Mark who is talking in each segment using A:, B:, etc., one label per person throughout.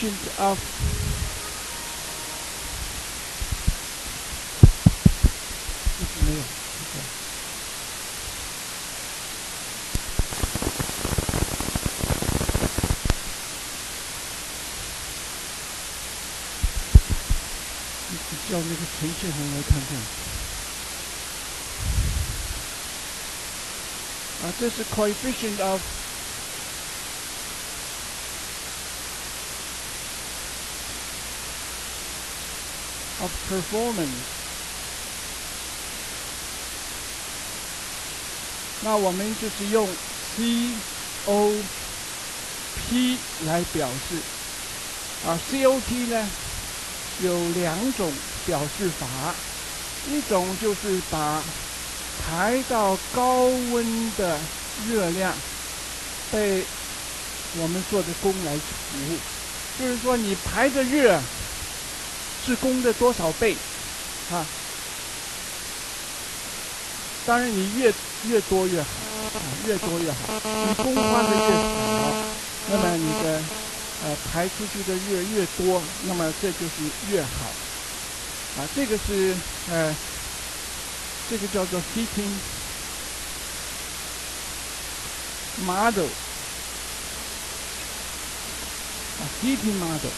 A: coefficient of没有。叫那个陈庆红来看看。啊，这是 coefficient of of performance。那我们就是用 COP 来表示。啊，COP 呢有两种。表示法，一种就是把排到高温的热量被我们做的功来除，就是说你排的热是功的多少倍啊？当然你越越多越好，啊，越多越好。你功花的越少，那么你的呃排出去的越越多，那么这就是越好。啊，这个是呃，这个叫做 heating model，啊，heating model。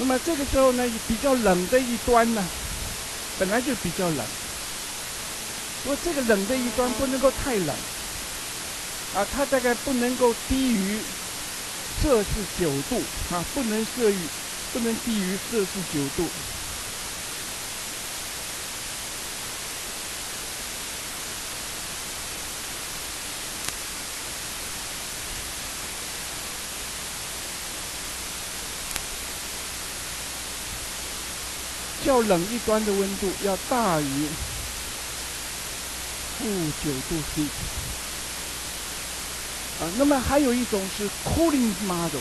A: 那么这个时候呢，比较冷的一端呢，本来就比较冷，不过这个冷的一端不能够太冷，啊，它大概不能够低于摄氏九度，啊，不能摄于。不能低于摄氏九度。较冷一端的温度要大于负九度 C。啊，那么还有一种是 cooling model。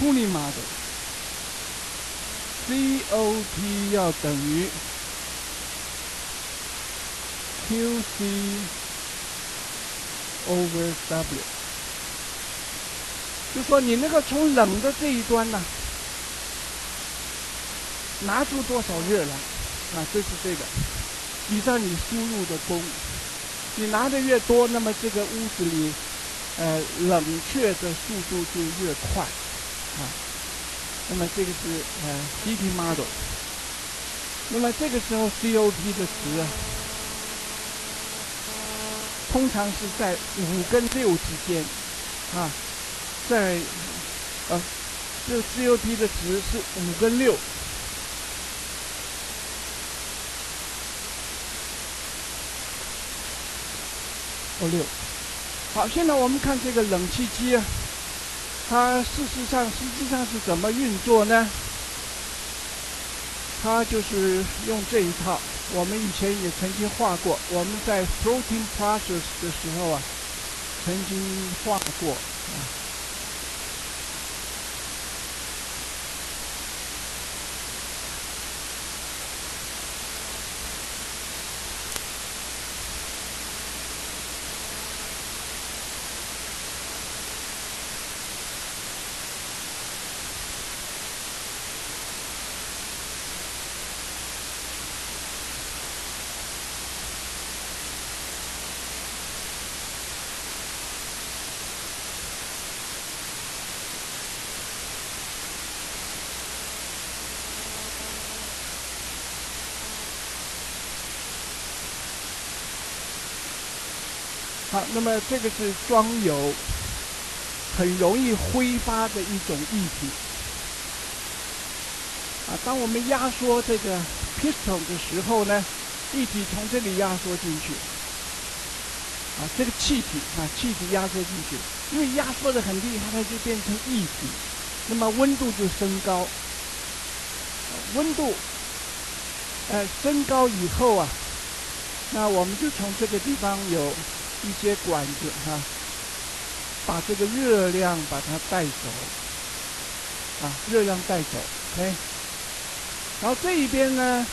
A: Cooling model，COP 要等于 QC over W，就说你那个从冷的这一端呢，拿出多少热来？啊，这是这个，比上你输入的功，你拿的越多，那么这个屋子里，呃，冷却的速度就越快。啊，那么这个是呃 heating model。那么这个时候 COP 的值啊，通常是在五跟六之间，啊，在呃，这 COP 的值是五跟六，哦六。好，现在我们看这个冷气机啊。它事实上实际上是怎么运作呢？它就是用这一套，我们以前也曾经画过，我们在 floating process 的时候啊，曾经画过啊。好，那么这个是装有很容易挥发的一种液体。啊，当我们压缩这个 piston 的时候呢，液体从这里压缩进去。啊，这个气体啊，气体压缩进去，因为压缩的很厉害，它就变成液体，那么温度就升高。温度，呃，升高以后啊，那我们就从这个地方有。一些管子哈，把这个热量把它带走，啊，热量带走，OK。然后这一边呢，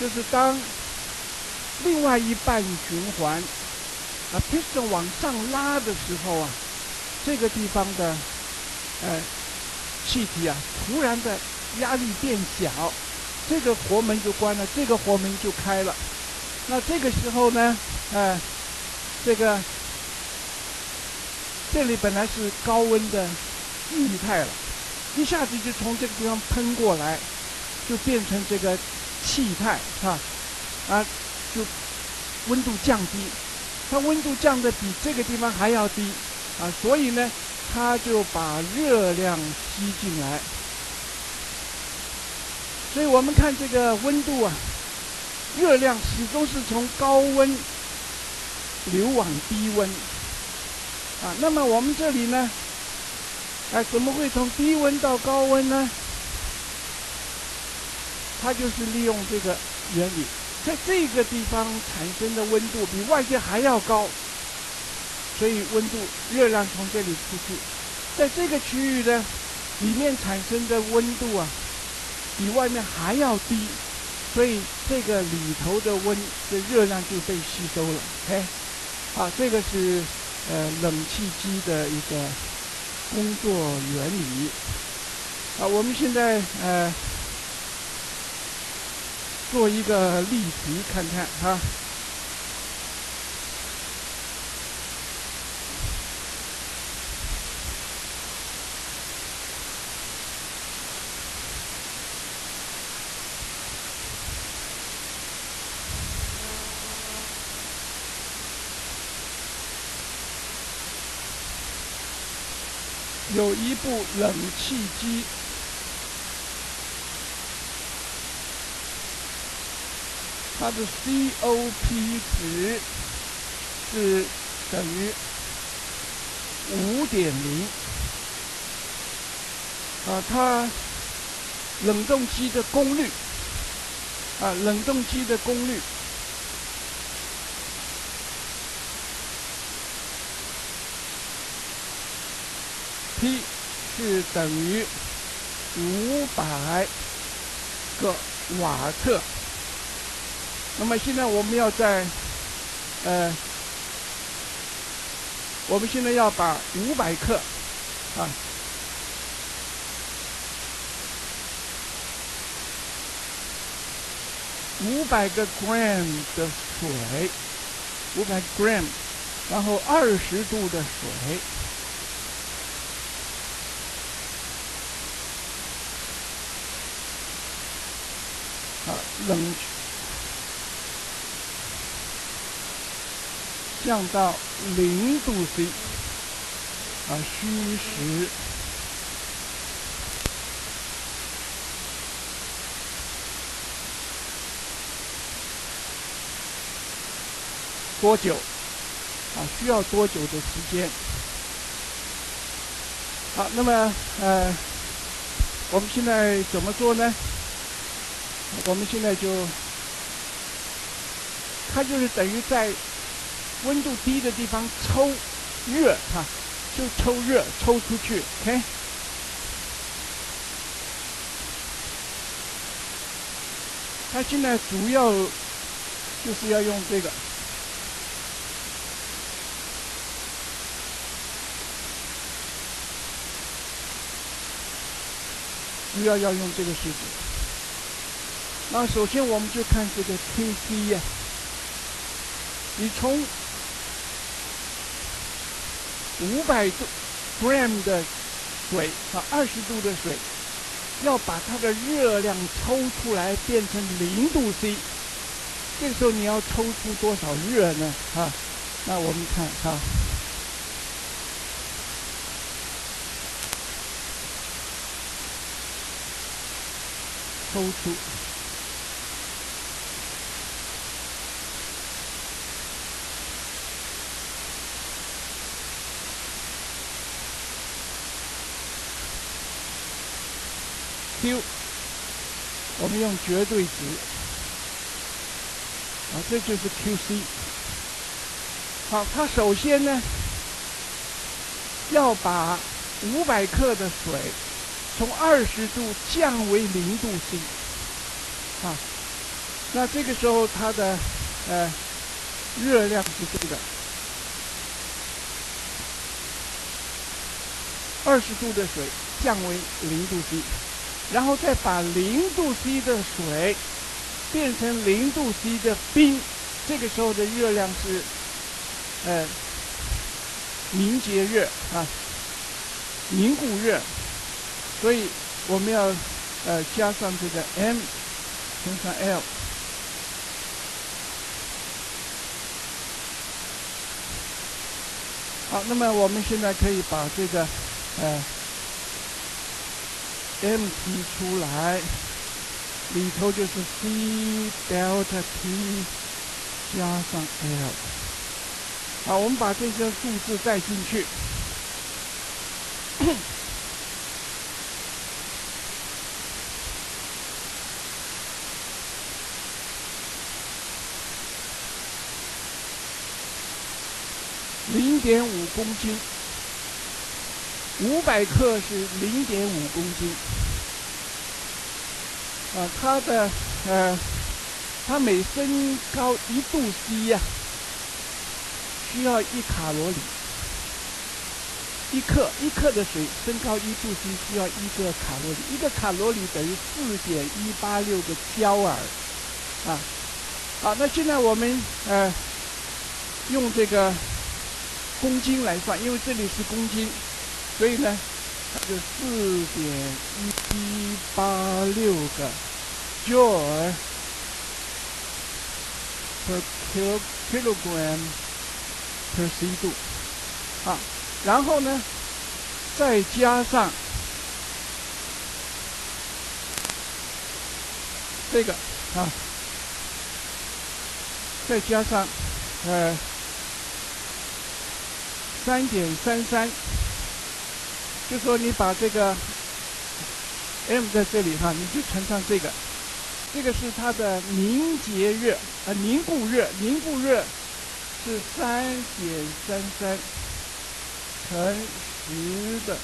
A: 就是当另外一半循环，啊，piston 往上拉的时候啊，这个地方的，呃，气体啊，突然的压力变小，这个活门就关了，这个活门就开了。那这个时候呢，呃，这个这里本来是高温的液态了，一下子就从这个地方喷过来，就变成这个气态，哈，啊，就温度降低，它温度降的比这个地方还要低，啊，所以呢，它就把热量吸进来，所以我们看这个温度啊。热量始终是从高温流往低温，啊，那么我们这里呢，哎，怎么会从低温到高温呢？它就是利用这个原理，在这个地方产生的温度比外界还要高，所以温度热量从这里出去，在这个区域呢，里面产生的温度啊，比外面还要低。所以这个里头的温的热量就被吸收了，OK，啊，这个是呃冷气机的一个工作原理。啊，我们现在呃做一个例题看看哈。有一部冷气机，它的 COP 值是等于五点零。啊，它冷冻机的功率，啊，冷冻机的功率。T 是等于五百个瓦特。那么现在我们要在，呃，我们现在要把五百克，啊，五百个 gram 的水，五百 gram，然后二十度的水。啊，冷降到零度 C，啊，虚实多久？啊，需要多久的时间？好，那么呃，我们现在怎么做呢？我们现在就，它就是等于在温度低的地方抽热哈，就抽热抽出去，OK。它现在主要就是要用这个，主要要用这个式子。那首先我们就看这个 QC 呀，你从五百度 gram 的水啊，二十度的水，要把它的热量抽出来变成零度 C，这个时候你要抽出多少热呢？啊，那我们看哈，抽出。Q，我们用绝对值，啊，这就是 QC。好，它首先呢，要把五百克的水从二十度降为零度 C，啊，那这个时候它的呃热量是这个。二十度的水降为零度 C，然后再把零度 C 的水变成零度 C 的冰，这个时候的热量是呃凝结热啊凝固热，所以我们要呃加上这个 m 乘上 L。好，那么我们现在可以把这个呃 m 提出来，里头就是 c delta t 加上 L。好，我们把这些数字带进去。零点五公斤，五百克是零点五公斤。啊，它的呃，它每升高一度 C 呀，需要一卡罗里。一克一克的水升高一度 C 需要一个卡路里，一个卡路里等于四点一八六个焦耳。啊，好，那现在我们呃，用这个。公斤来算，因为这里是公斤，所以呢，它就四点一八六个 joule per kilo kilogram per C 度，啊，然后呢，再加上这个啊，再加上呃。三点三三，就说你把这个 m 在这里哈，你就乘上这个，这个是它的凝结热啊，凝固热，凝固热是三点三三乘十的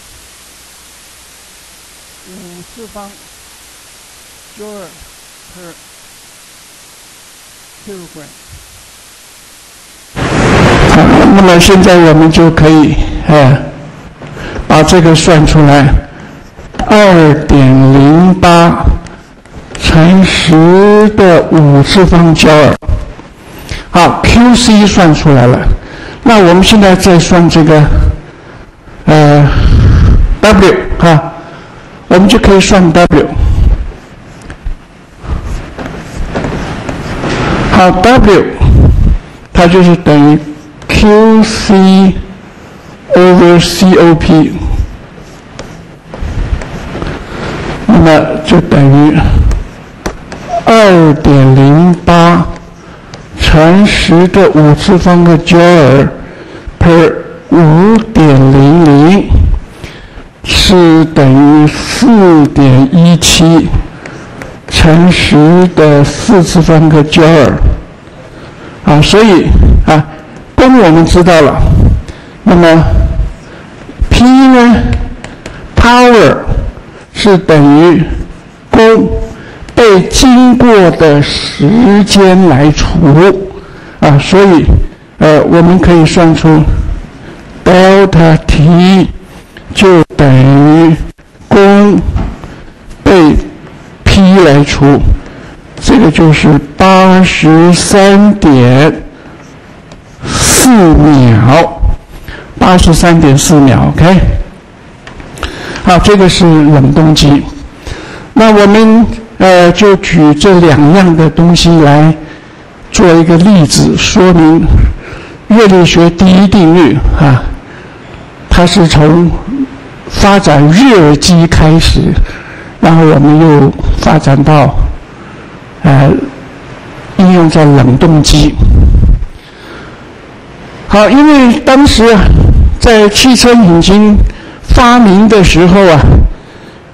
A: 五次方 joule per kilogram。那么现在我们就可以哎，把这个算出来，二点零八乘十的五次方焦耳。好，QC 算出来了。那我们现在再算这个呃 W 哈，我们就可以算 W。好，W 它就是等于。QC over COP，那么就等于二点零八乘十的五次方个焦耳 per 五点零零，是等于四点一七乘十的四次方个焦耳。啊，所以啊。功我们知道了，那么 P 呢？Power 是等于功被经过的时间来除啊，所以呃，我们可以算出 Delta T 就等于功被 P 来除，这个就是八十三点。四秒，二十三点四秒，OK。好，这个是冷冻机。那我们呃就举这两样的东西来做一个例子，说明热力学第一定律啊。它是从发展热机开始，然后我们又发展到呃应用在冷冻机。好，因为当时在汽车引擎发明的时候啊，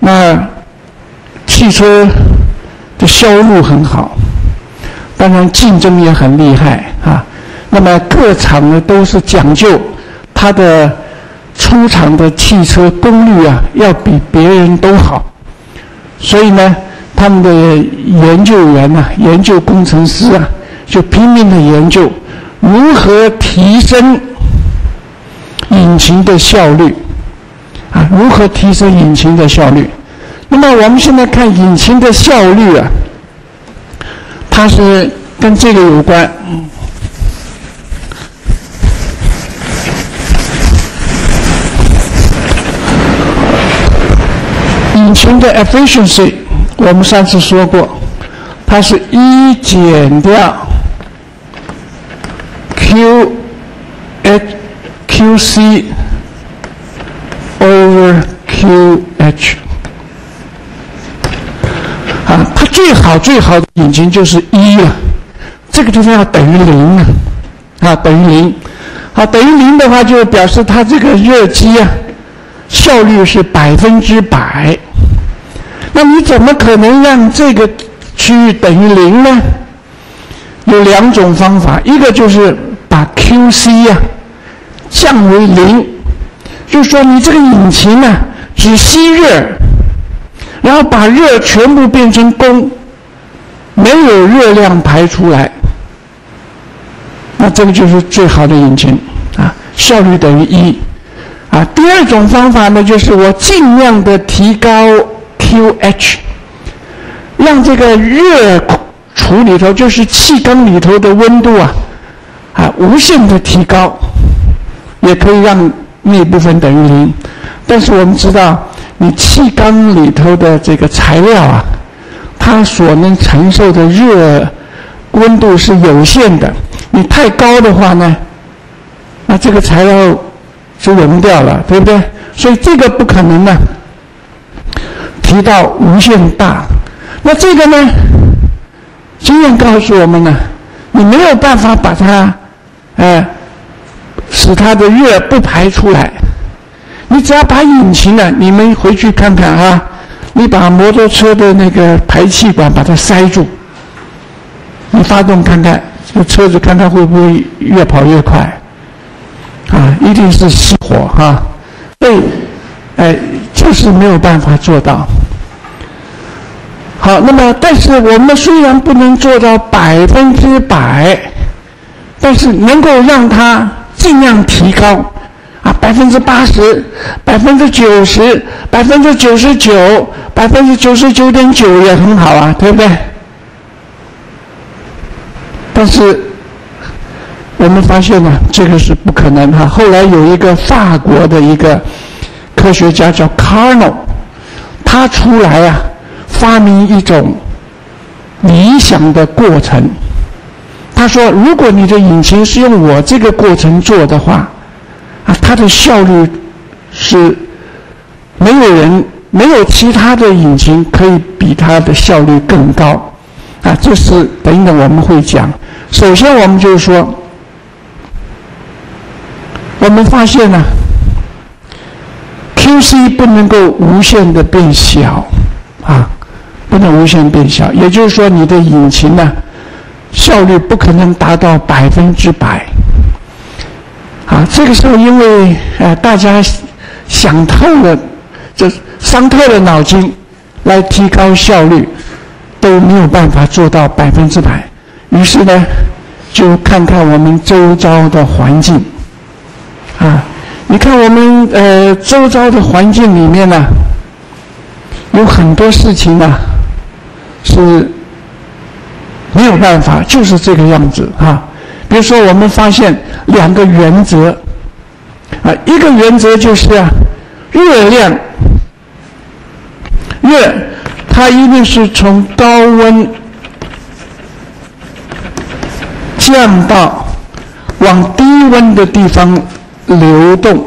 A: 那汽车的销路很好，当然竞争也很厉害啊。那么各厂呢都是讲究它的出厂的汽车功率啊要比别人都好，所以呢，他们的研究员呐、研究工程师啊，就拼命的研究如何提升引擎的效率，啊，如何提升引擎的效率？那么我们现在看引擎的效率啊，它是跟这个有关。引擎的 efficiency，我们上次说过，它是一减掉 Q Q C over Q H。啊，它最好最好的引擎就是一了，这个地方要等于零啊，啊等于零，好等于零的话就表示它这个热机啊效率是百分之百。那你怎么可能让这个区域等于零呢？有两种方法，一个就是把 QC 呀降为零，就是说你这个引擎呢只吸热，然后把热全部变成功，没有热量排出来，那这个就是最好的引擎啊，效率等于一啊。第二种方法呢，就是我尽量的提高。QH，让这个热处里头，就是气缸里头的温度啊，啊，无限的提高，也可以让那部分等于零。但是我们知道，你气缸里头的这个材料啊，它所能承受的热温度是有限的。你太高的话呢，那这个材料就融掉了，对不对？所以这个不可能的。提到无限大，那这个呢？经验告诉我们呢，你没有办法把它，呃，使它的热不排出来。你只要把引擎呢，你们回去看看啊，你把摩托车的那个排气管把它塞住，你发动看看，这个车子看看会不会越跑越快？啊，一定是熄火哈。所以，哎。就是没有办法做到。好，那么但是我们虽然不能做到百分之百，但是能够让它尽量提高，啊，百分之八十、百分之九十、百分之九十九、百分之九十九点九也很好啊，对不对？但是我们发现呢，这个是不可能哈。后来有一个法国的一个。科学家叫 Carno，他出来啊，发明一种理想的过程。他说：“如果你的引擎是用我这个过程做的话，啊，它的效率是没有人没有其他的引擎可以比它的效率更高。”啊，这是等等我们会讲。首先，我们就是说，我们发现呢。QC 不能够无限的变小，啊，不能无限变小。也就是说，你的引擎呢，效率不可能达到百分之百。啊，这个时候因为呃大家想透了，就伤透了脑筋来提高效率，都没有办法做到百分之百。于是呢，就看看我们周遭的环境，啊。你看，我们呃周遭的环境里面呢，有很多事情呢是没有办法，就是这个样子啊。比如说，我们发现两个原则啊，一个原则就是啊，热量热，它一定是从高温降到往低温的地方。流动，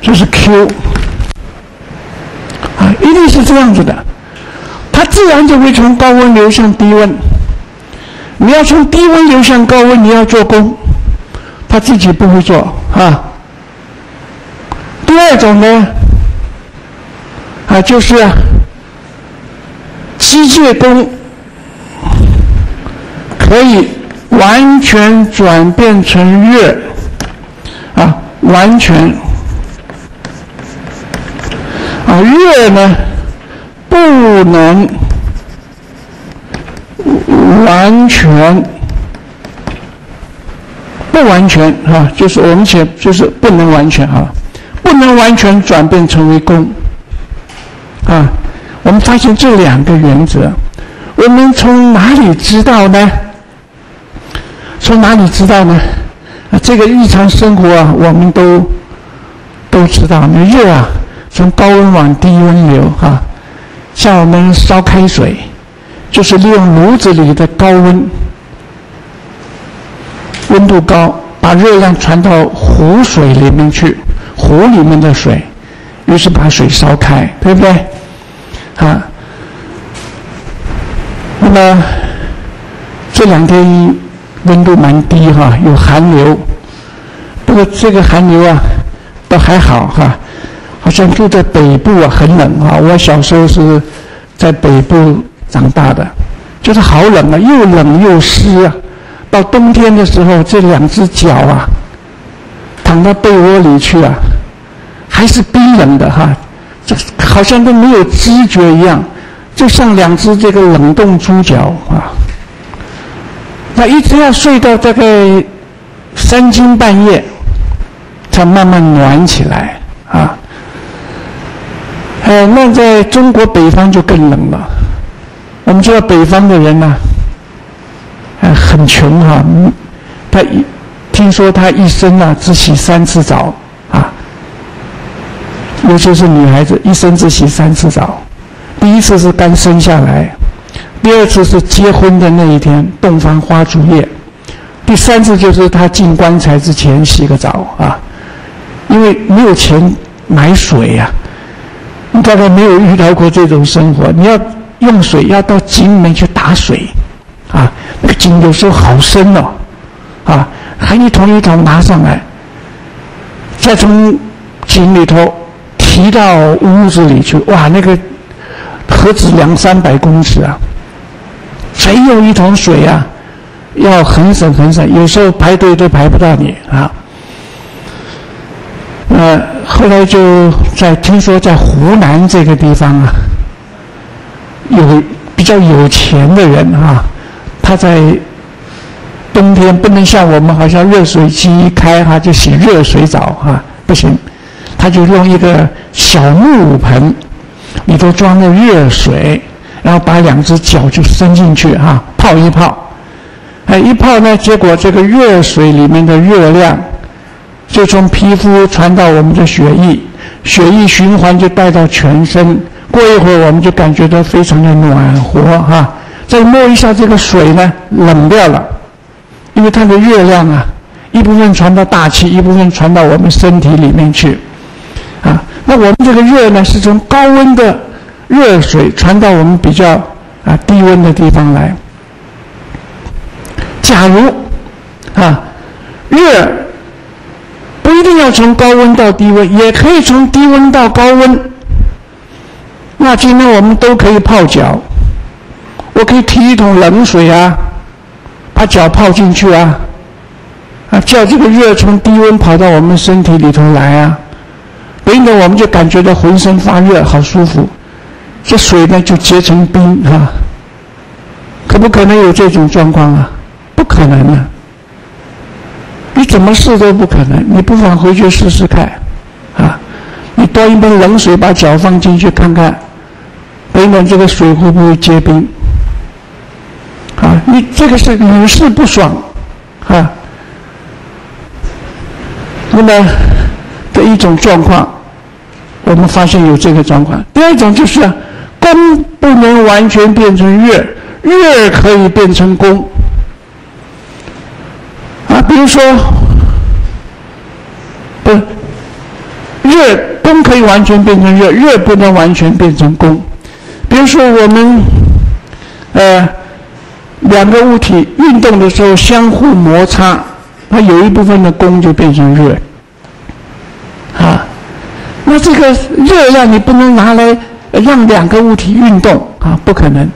A: 这是 Q 啊，一定是这样子的，它自然就会从高温流向低温。你要从低温流向高温，你要做功，它自己不会做啊。第二种呢，啊，就是机械工可以完全转变成热。啊，完全啊，热呢不能完全不完全啊，就是我们且就是不能完全啊，不能完全转变成为功啊。我们发现这两个原则，我们从哪里知道呢？从哪里知道呢？啊，这个日常生活啊，我们都都知道，那热啊，从高温往低温流啊，像我们烧开水，就是利用炉子里的高温，温度高，把热量传到壶水里面去，壶里面的水，于是把水烧开，对不对？啊，那么这两天温度蛮低哈，有寒流。不过这个寒流啊，倒还好哈，好像住在北部啊，很冷啊。我小时候是在北部长大的，就是好冷啊，又冷又湿啊。到冬天的时候，这两只脚啊，躺到被窝里去啊，还是冰冷的哈。这好像都没有知觉一样，就像两只这个冷冻猪脚啊。那一直要睡到大概三更半夜，才慢慢暖起来。呃，那在中国北方就更冷了。我们知道北方的人呢，呃，很穷哈，他一听说他一生啊只洗三次澡啊。尤其是女孩子，一生只洗三次澡。第一次是刚生下来，第二次是结婚的那一天，洞房花烛夜，第三次就是她进棺材之前洗个澡啊。因为没有钱买水呀，你大概没有遇到过这种生活。你要用水，要到井里面去打水，啊，那个井有时候好深哦，啊，还一桶一桶拿上来，再从井里头。提到屋子里去，哇，那个何止两三百公尺啊！谁有一桶水啊？要很省很省，有时候排队都排不到你啊。呃，后来就在听说在湖南这个地方啊，有比较有钱的人啊，他在冬天不能像我们好像热水器一开哈就洗热水澡哈，不行。他就用一个小木盆，里头装了热水，然后把两只脚就伸进去哈，泡一泡，哎，一泡呢，结果这个热水里面的热量就从皮肤传到我们的血液，血液循环就带到全身，过一会儿我们就感觉到非常的暖和哈，再摸一下这个水呢，冷掉了，因为它的热量啊，一部分传到大气，一部分传到我们身体里面去。啊，那我们这个热呢，是从高温的热水传到我们比较啊低温的地方来。假如啊，热一定要从高温到低温，也可以从低温到高温。那今天我们都可以泡脚，我可以提一桶冷水啊，把脚泡进去啊，啊，叫这个热从低温跑到我们身体里头来啊。冰的我们就感觉到浑身发热，好舒服。这水呢就结成冰啊，可不可能有这种状况啊？不可能啊！你怎么试都不可能。你不妨回去试试看，啊！你端一杯冷水，把脚放进去看看，等等这个水会不会结冰？啊！你这个是屡试不爽，啊！那么。的一种状况，我们发现有这个状况。第二种就是，功不能完全变成月，月可以变成功。比如说，不，热功可以完全变成热，热不能完全变成功。比如说，我们呃两个物体运动的时候相互摩擦，它有一部分的功就变成热。啊，那这个热量你不能拿来让两个物体运动啊，不可能。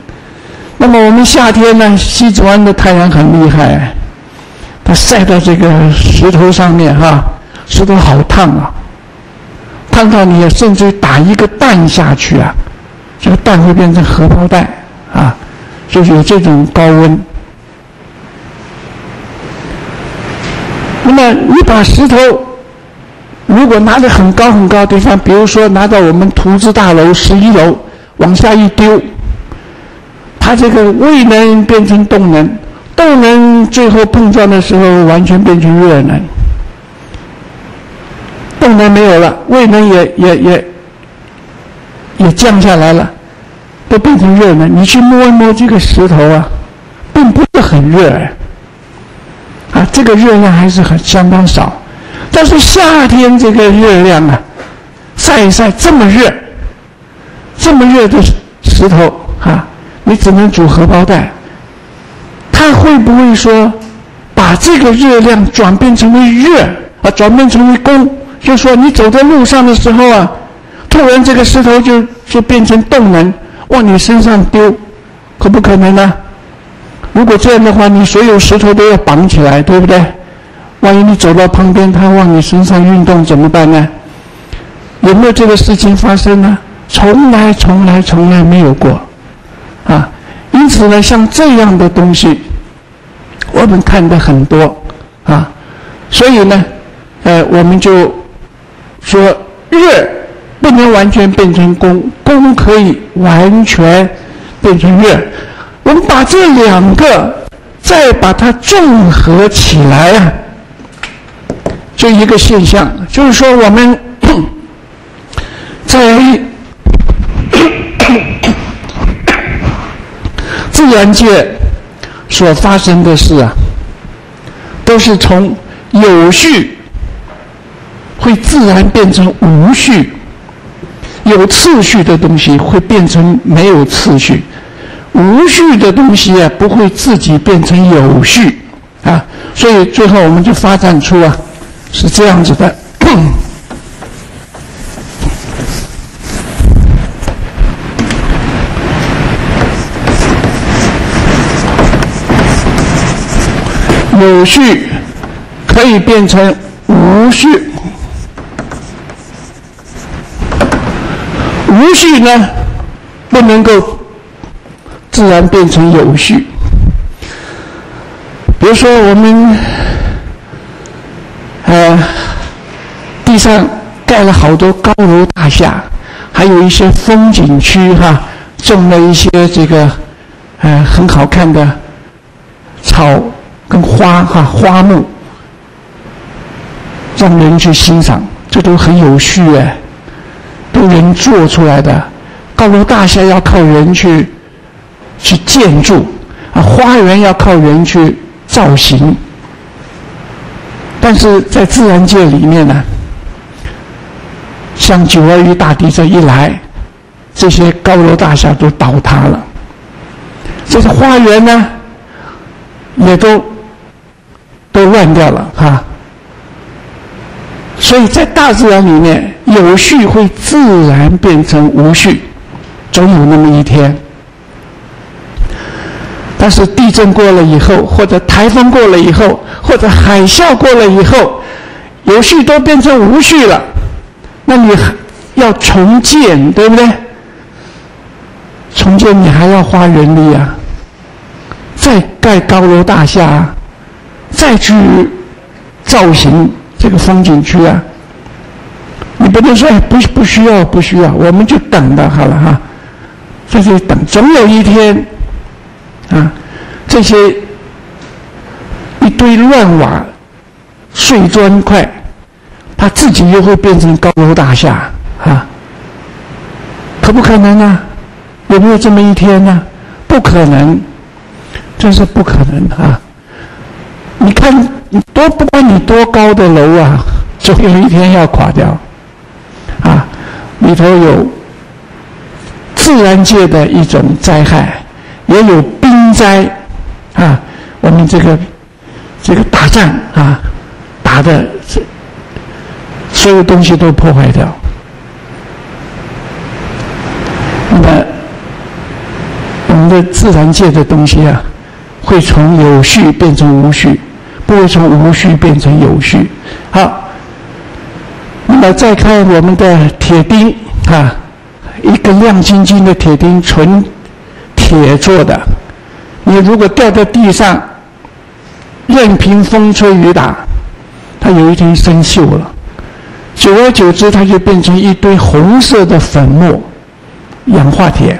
A: 那么我们夏天呢，西子湾的太阳很厉害，它晒到这个石头上面哈，石头好烫啊，烫到你甚至打一个蛋下去啊，这个蛋会变成荷包蛋啊，就是有这种高温。那么你把石头如果拿得很高很高的地方，比如说拿到我们图资大楼十一楼往下一丢，它这个未能变成动能，动能最后碰撞的时候完全变成热能，动能没有了，未能也也也也降下来了，都变成热能。你去摸一摸这个石头啊，并不是很热。啊，这个热量还是很相当少，但是夏天这个热量啊，晒一晒这么热，这么热的石头啊，你只能煮荷包蛋。它会不会说把这个热量转变成为热啊，转变成为功？就说你走在路上的时候啊，突然这个石头就就变成动能往你身上丢，可不可能呢？如果这样的话，你所有石头都要绑起来，对不对？万一你走到旁边，它往你身上运动怎么办呢？有没有这个事情发生呢？从来、从来、从来没有过，啊！因此呢，像这样的东西，我们看的很多，啊，所以呢，呃，我们就说热不能完全变成功，功可以完全变成热。我们把这两个再把它综合起来啊，就一个现象，就是说我们在自自然界所发生的事啊，都是从有序会自然变成无序，有次序的东西会变成没有次序。无序的东西啊，不会自己变成有序。啊，所以最后我们就发展出啊，是这样子的：有序可以变成无序，无序呢不能够。自然变成有序。比如说，我们呃地上盖了好多高楼大厦，还有一些风景区哈，种了一些这个呃很好看的草跟花哈花木，让人去欣赏，这都很有序哎，都人做出来的。高楼大厦要靠人去。去建筑啊，花园要靠人去造型，但是在自然界里面呢，像九二一大地震一来，这些高楼大厦都倒塌了，这些花园呢，也都都乱掉了哈。所以在大自然里面，有序会自然变成无序，总有那么一天。但是地震过了以后，或者台风过了以后，或者海啸过了以后，有序都变成无序了。那你要重建，对不对？重建你还要花人力啊，再盖高楼大厦，啊再去造型这个风景区啊。你不能说不不需要不需要，我们就等着好了哈，在这里等，总有一天。啊，这些一堆乱瓦碎砖块，它自己又会变成高楼大厦啊？可不可能呢？有没有这么一天呢？不可能，这是不可能啊！你看，你多不管你多高的楼啊，总有一天要垮掉啊！里头有自然界的一种灾害。也有兵灾，啊，我们这个这个打仗啊，打的这所有东西都破坏掉。那么我们的自然界的东西啊，会从有序变成无序，不会从无序变成有序。好，那么再看我们的铁钉啊，一个亮晶晶的铁钉，纯。铁做的，你如果掉在地上，任凭风吹雨打，它有一天生锈了。久而久之，它就变成一堆红色的粉末，氧化铁。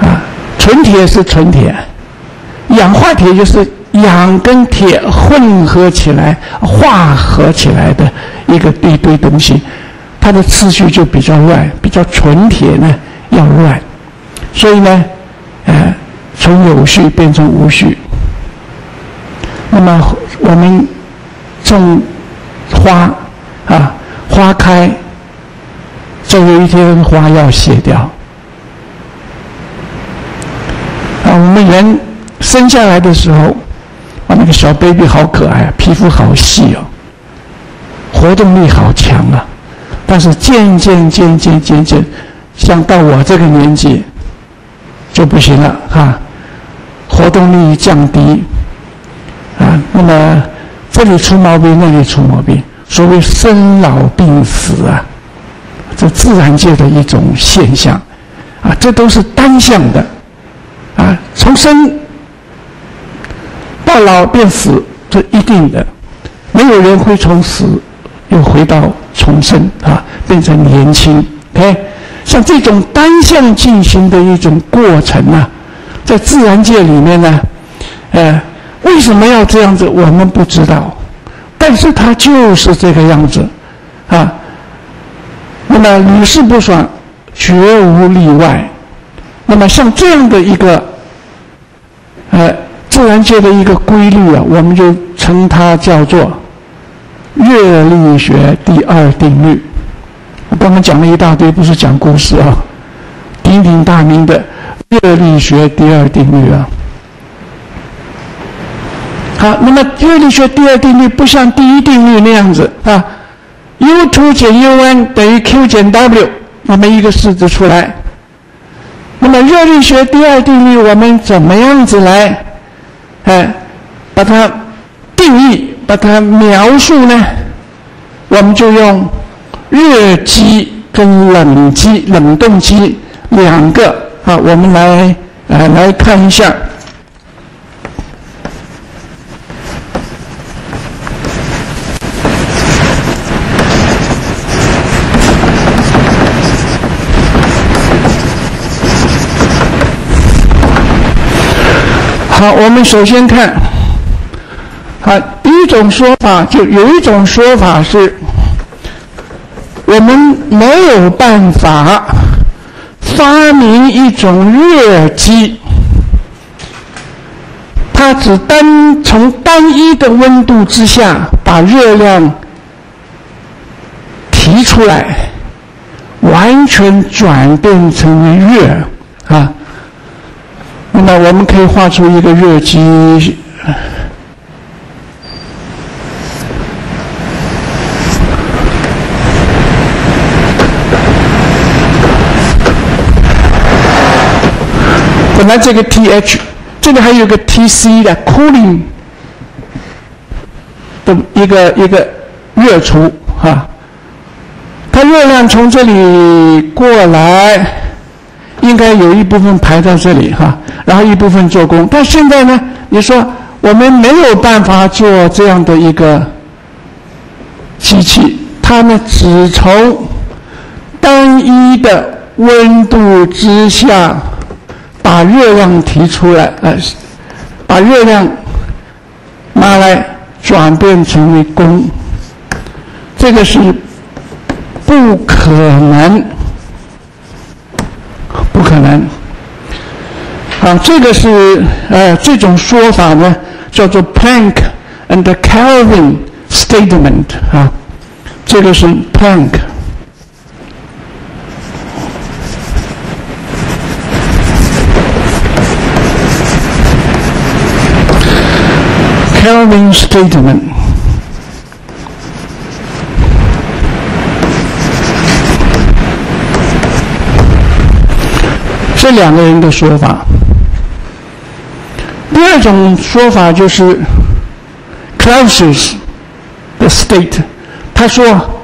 A: 啊，纯铁是纯铁，氧化铁就是氧跟铁混合起来、化合起来的一个一堆东西，它的次序就比较乱，比较纯铁呢要乱，所以呢，呃，从有序变成无序。那么我们种花。啊，花开，总有一天花要谢掉。啊，我们人生下来的时候，啊，那个小 baby 好可爱啊，皮肤好细哦，活动力好强啊。但是渐渐渐渐渐渐，像到我这个年纪，就不行了哈，活动力降低，啊，那么这里出毛病，那里出毛病。所谓生老病死啊，这自然界的一种现象，啊，这都是单向的，啊，从生到老变死，这一定的，没有人会从死又回到重生啊，变成年轻。OK，像这种单向进行的一种过程啊，在自然界里面呢，呃，为什么要这样子？我们不知道。但是他就是这个样子，啊，那么屡试不爽，绝无例外。那么像这样的一个，呃，自然界的一个规律啊，我们就称它叫做热力学第二定律。我刚刚讲了一大堆，不是讲故事啊，鼎鼎大名的热力学第二定律啊。好，那么热力学第二定律不像第一定律那样子啊，U2 减 U1 等于 Q 减 W，那么一个式子出来。那么热力学第二定律我们怎么样子来，哎，把它定义、把它描述呢？我们就用热机跟冷机、冷冻机两个啊，我们来呃来看一下。好，我们首先看，啊，第一种说法就有一种说法是，我们没有办法发明一种热机，它只单从单一的温度之下把热量提出来，完全转变成为热啊。那我们可以画出一个热机，本来这个 Th，这里还有个 Tc 的 cooling 的一个一个热除哈，它热量从这里过来。应该有一部分排到这里哈，然后一部分做工。但现在呢，你说我们没有办法做这样的一个机器，它呢只从单一的温度之下把热量提出来，呃，把热量拿来转变成为功，这个是不可能。不可能，啊，这个是呃，这种说法呢，叫做 Planck and Kelvin statement 啊，这个是 Planck。Kelvin statement。 这两个人的说法。第二种说法就是 Clausius 的 state，他说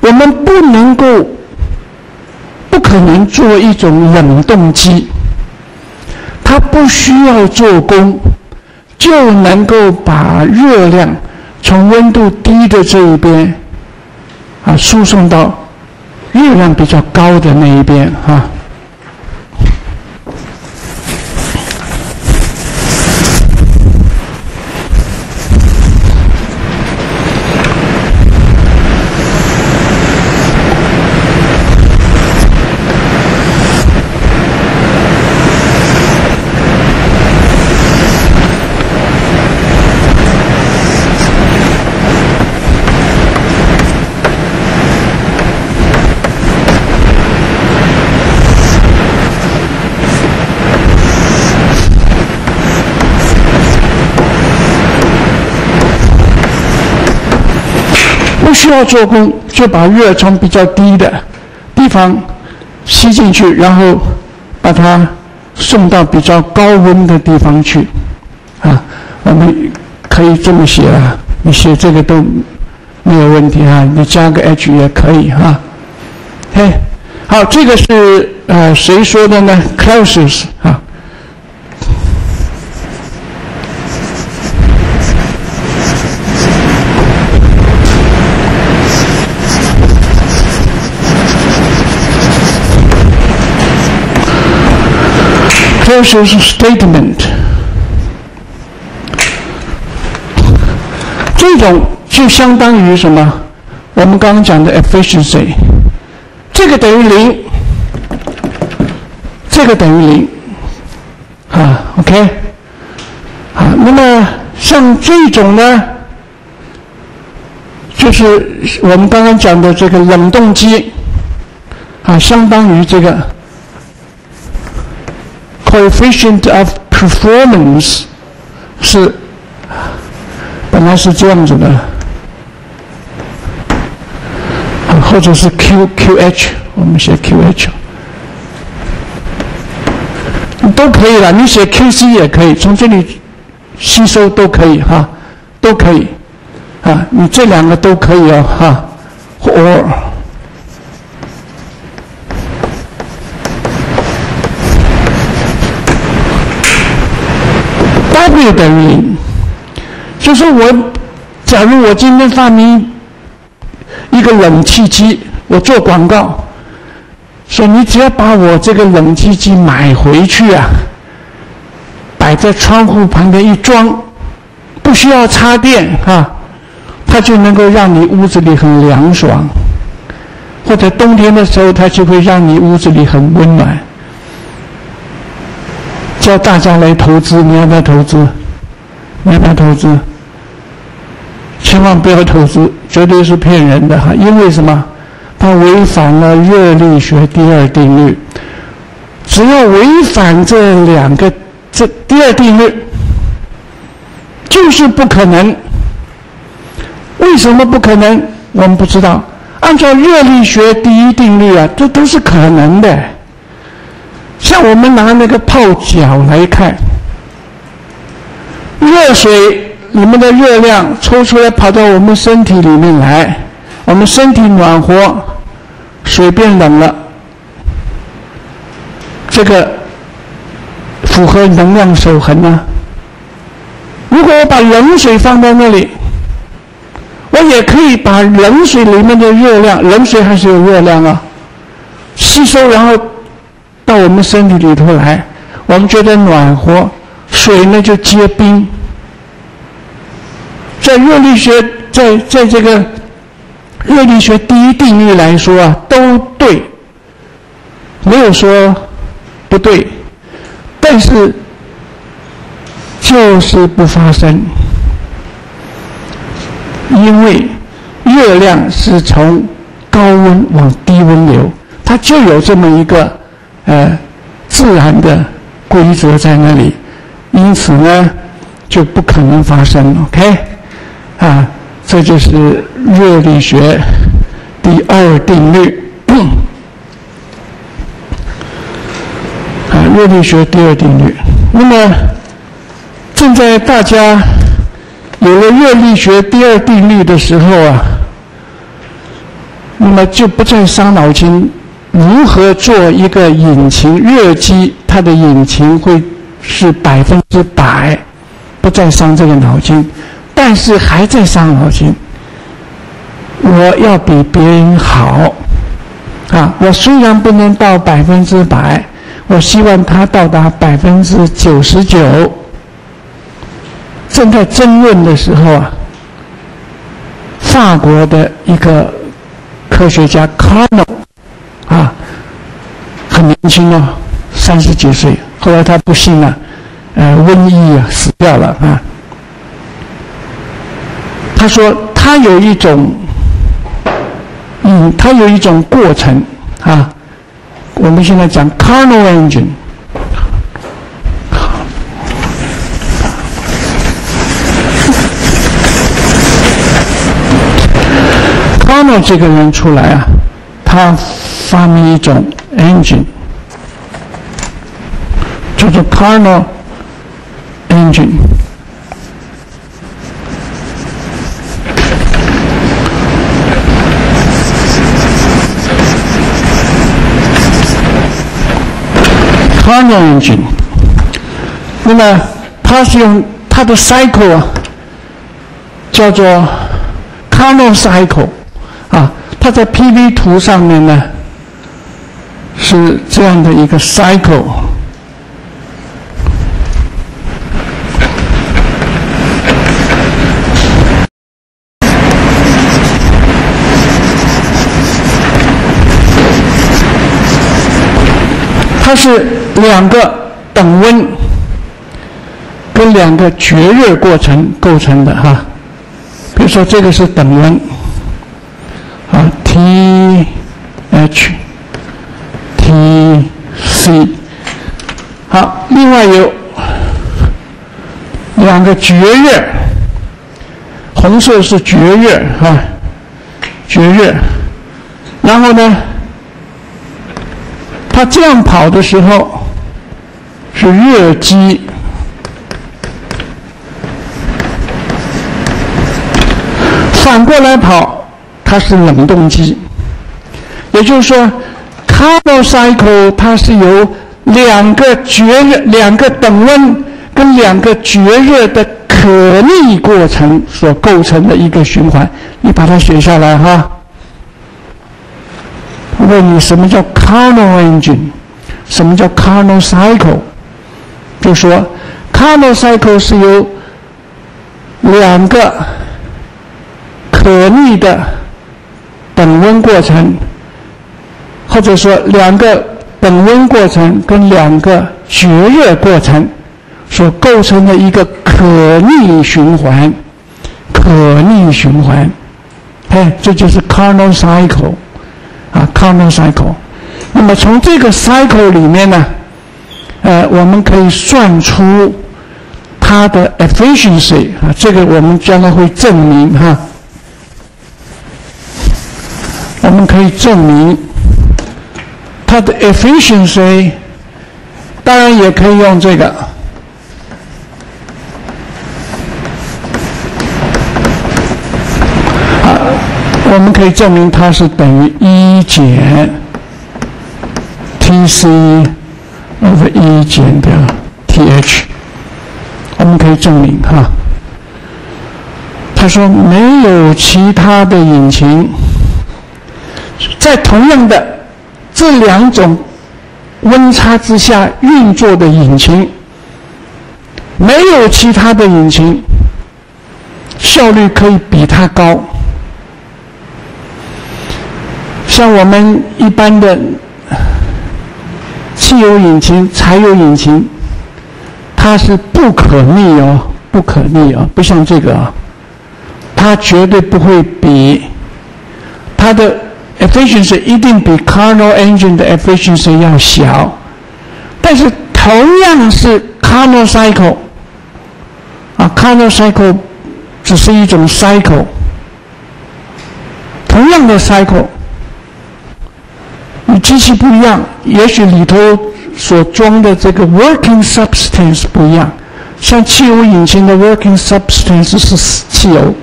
A: 我们不能够、不可能做一种冷冻机，它不需要做功，就能够把热量从温度低的这一边啊输送到热量比较高的那一边啊。不需要做功，就把热从比较低的地方吸进去，然后把它送到比较高温的地方去。啊，我们可以这么写啊，你写这个都没有问题啊，你加个 H 也可以哈。嘿，好，这个是呃谁说的呢？Clausius 啊。Clausius statement，这种就相当于什么？我们刚刚讲的 efficiency，这个等于零，这个等于零，啊，OK，啊，那么像这种呢，就是我们刚刚讲的这个冷冻机，啊，相当于这个。Coefficient of performance 是本来是这样子的，或者是 Q Q H，我们写 Q H 都可以了。你写 Q C 也可以，从这里吸收都可以哈，都可以啊。你这两个都可以哦哈，或。W 等于零，就是我，假如我今天发明一个冷气机，我做广告，说你只要把我这个冷气机买回去啊，摆在窗户旁边一装，不需要插电啊，它就能够让你屋子里很凉爽，或者冬天的时候，它就会让你屋子里很温暖。叫大家来投资，你要不要投资？你要不要投资？千万不要投资，绝对是骗人的哈！因为什么？它违反了热力学第二定律。只要违反这两个，这第二定律就是不可能。为什么不可能？我们不知道。按照热力学第一定律啊，这都是可能的。像我们拿那个泡脚来看，热水里面的热量抽出来跑到我们身体里面来，我们身体暖和，水变冷了，这个符合能量守恒啊。如果我把冷水放在那里，我也可以把冷水里面的热量，冷水还是有热量啊，吸收然后。到我们身体里头来，我们觉得暖和，水呢就结冰。在热力学，在在这个热力学第一定律来说啊，都对，没有说不对，但是就是不发生，因为热量是从高温往低温流，它就有这么一个。呃，自然的规则在那里，因此呢，就不可能发生。OK，啊，这就是热力学第二定律。啊，热力学第二定律。那么，正在大家有了热力学第二定律的时候啊，那么就不再伤脑筋。如何做一个引擎热机？它的引擎会是百分之百不再伤这个脑筋，但是还在伤脑筋。我要比别人好啊！我虽然不能到百分之百，我希望他到达百分之九十九。正在争论的时候啊，法国的一个科学家卡诺啊，很年年轻哦，三十几岁。后来他不幸啊，呃，瘟疫啊，死掉了啊。他说他有一种，嗯，他有一种过程啊。我们现在讲 Carnot engine。卡诺这个人出来啊，他发明一种 engine，叫做 Carno engine。Carno engine，那么它是用它的 cycle 啊，叫做 Carnot cycle。啊，它在 PV 图上面呢，是这样的一个 cycle，它是两个等温跟两个绝热过程构成的哈。比如说，这个是等温。啊，T H T C，好，另外有两个绝热，红色是绝热啊，绝热，然后呢，它这样跑的时候是热机，反过来跑。它是冷冻机，也就是说，Carnot cycle 它是由两个绝热、两个等温跟两个绝热的可逆过程所构成的一个循环。你把它写下来哈。问你什么叫 Carnot engine？什么叫 Carnot cycle？就说 Carnot cycle 是由两个可逆的。等温过程，或者说两个等温过程跟两个绝热过程所构成的一个可逆循环，可逆循环，哎，这就是 Carnot cycle，啊，Carnot cycle。那么从这个 cycle 里面呢，呃，我们可以算出它的 efficiency 啊，这个我们将来会证明哈。我们可以证明它的 efficiency，当然也可以用这个。我们可以证明它是等于一减 T C over 一减掉 T H。我们可以证明哈。他说没有其他的引擎。在同样的这两种温差之下运作的引擎，没有其他的引擎效率可以比它高。像我们一般的汽油引擎、柴油引擎，它是不可逆哦，不可逆哦，不像这个啊，它绝对不会比它的。efficiency 一定比 Carnot engine 的 efficiency 要小，但是同样是 Carnot cycle，啊，Carnot cycle 只是一种 cycle，同样的 cycle，你机器不一样，也许里头所装的这个 working substance 不一样，像汽油引擎的 working substance 是汽油。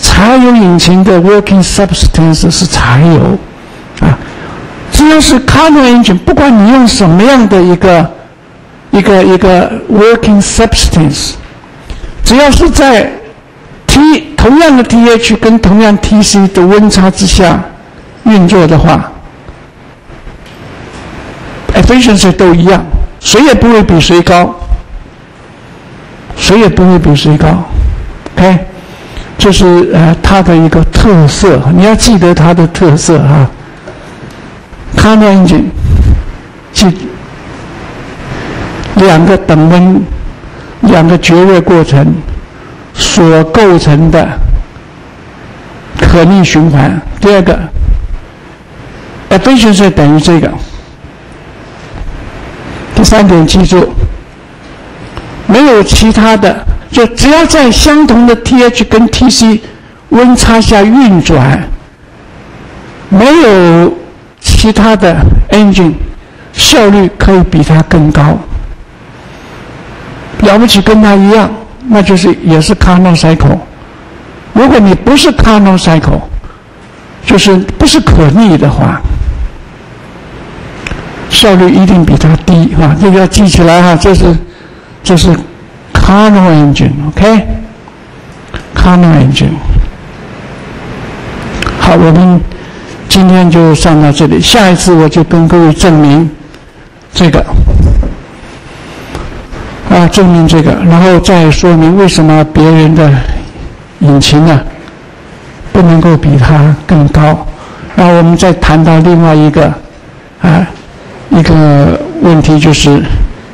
A: 柴油引擎的 working substance 是柴油，啊，只要是 Carnot engine，不管你用什么样的一个一个一个 working substance，只要是在 T 同样的 TH 跟同样 TC 的温差之下运作的话，efficiency 都一样，谁也不会比谁高，谁也不会比谁高，OK，这是呃它的一个特色，你要记得它的特色啊。Carnot engine，记两个等温、两个绝热过程所构成的可逆循环。第二个，efficiency 等于这个。第三点记住，没有其他的，就只要在相同的 TH 跟 TC 温差下运转，没有其他的 engine 效率可以比它更高。了不起，跟它一样，那就是也是 Carnot cycle。如果你不是 Carnot cycle，就是不是可逆的话，效率一定比它低啊！这个要记起来哈，这是这是 Carnot engine，OK？Carnot engine。好，我们今天就上到这里，下一次我就跟各位证明这个。啊，证明这个，然后再说明为什么别人的引擎呢不能够比它更高。然后我们再谈到另外一个啊一个问题，就是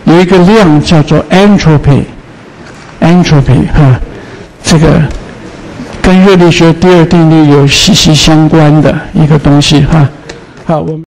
A: 有一个量叫做 entropy，entropy 哈，这个跟热力学第二定律有息息相关的一个东西哈。好，我们。